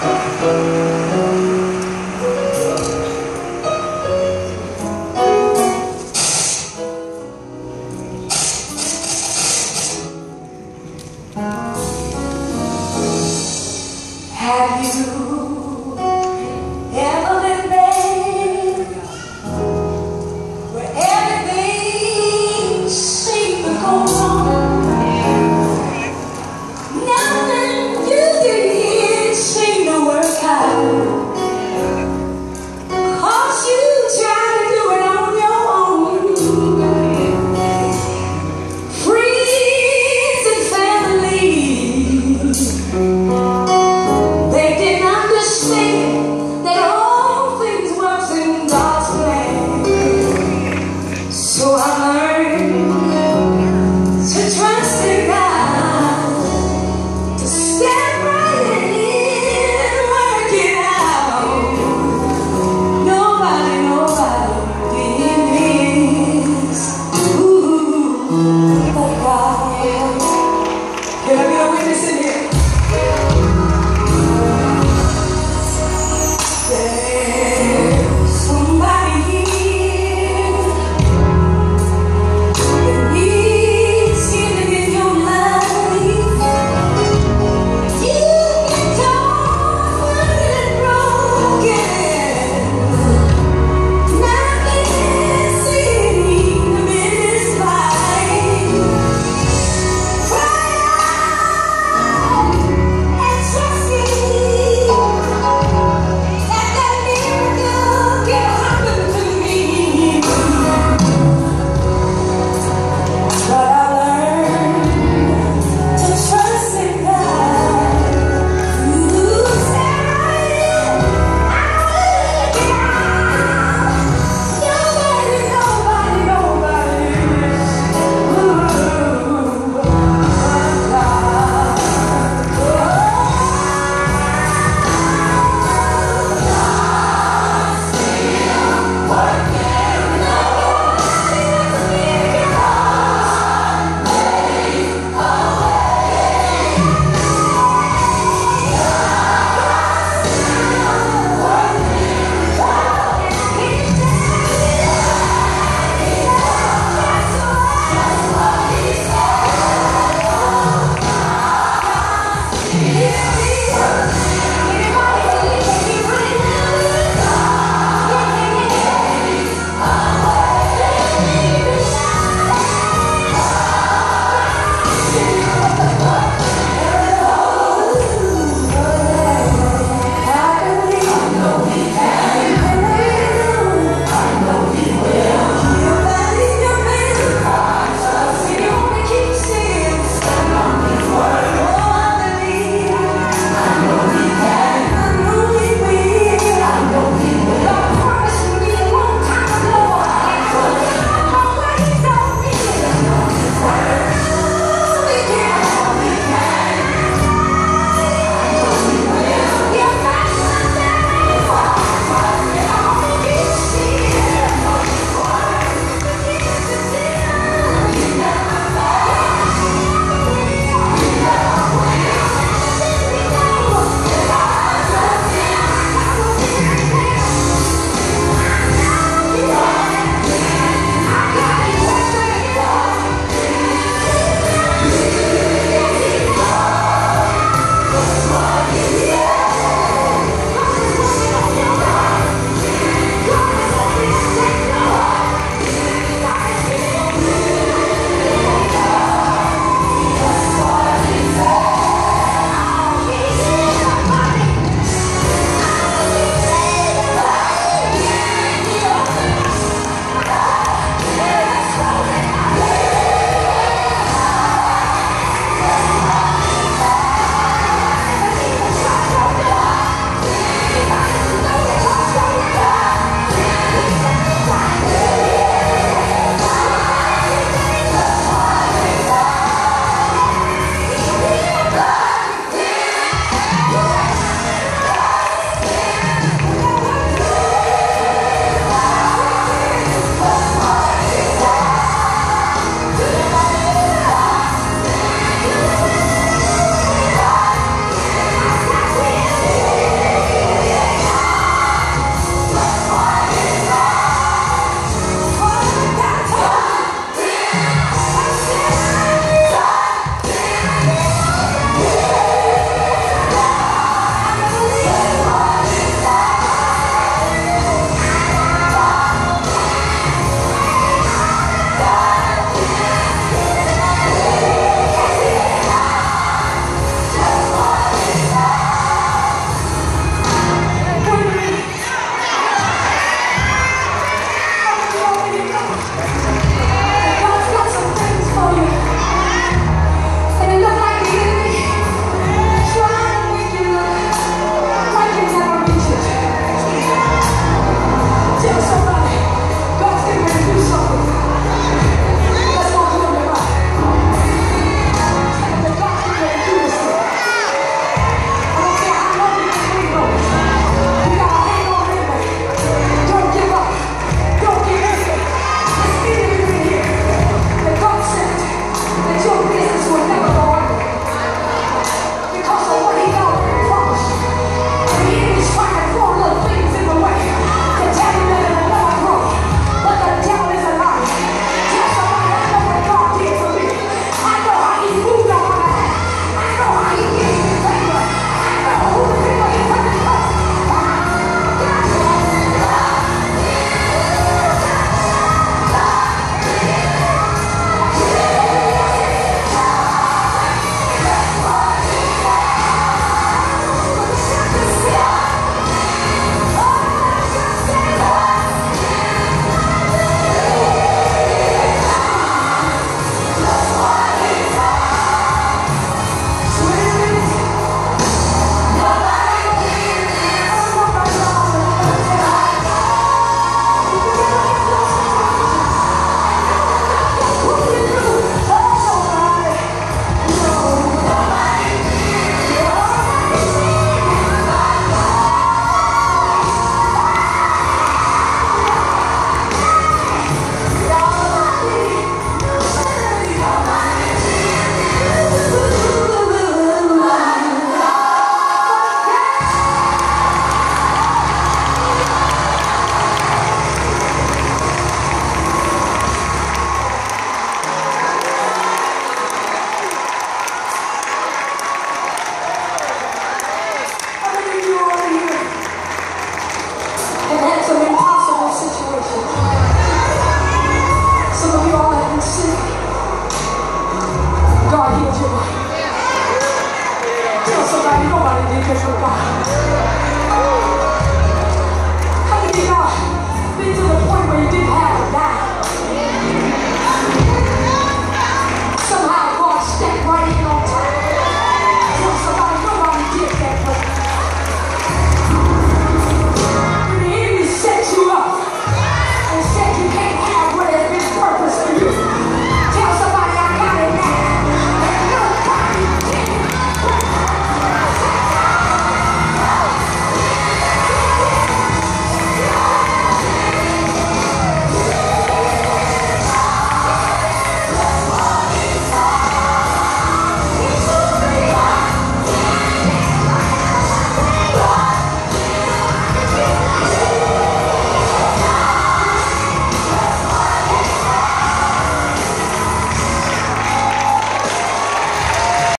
Have you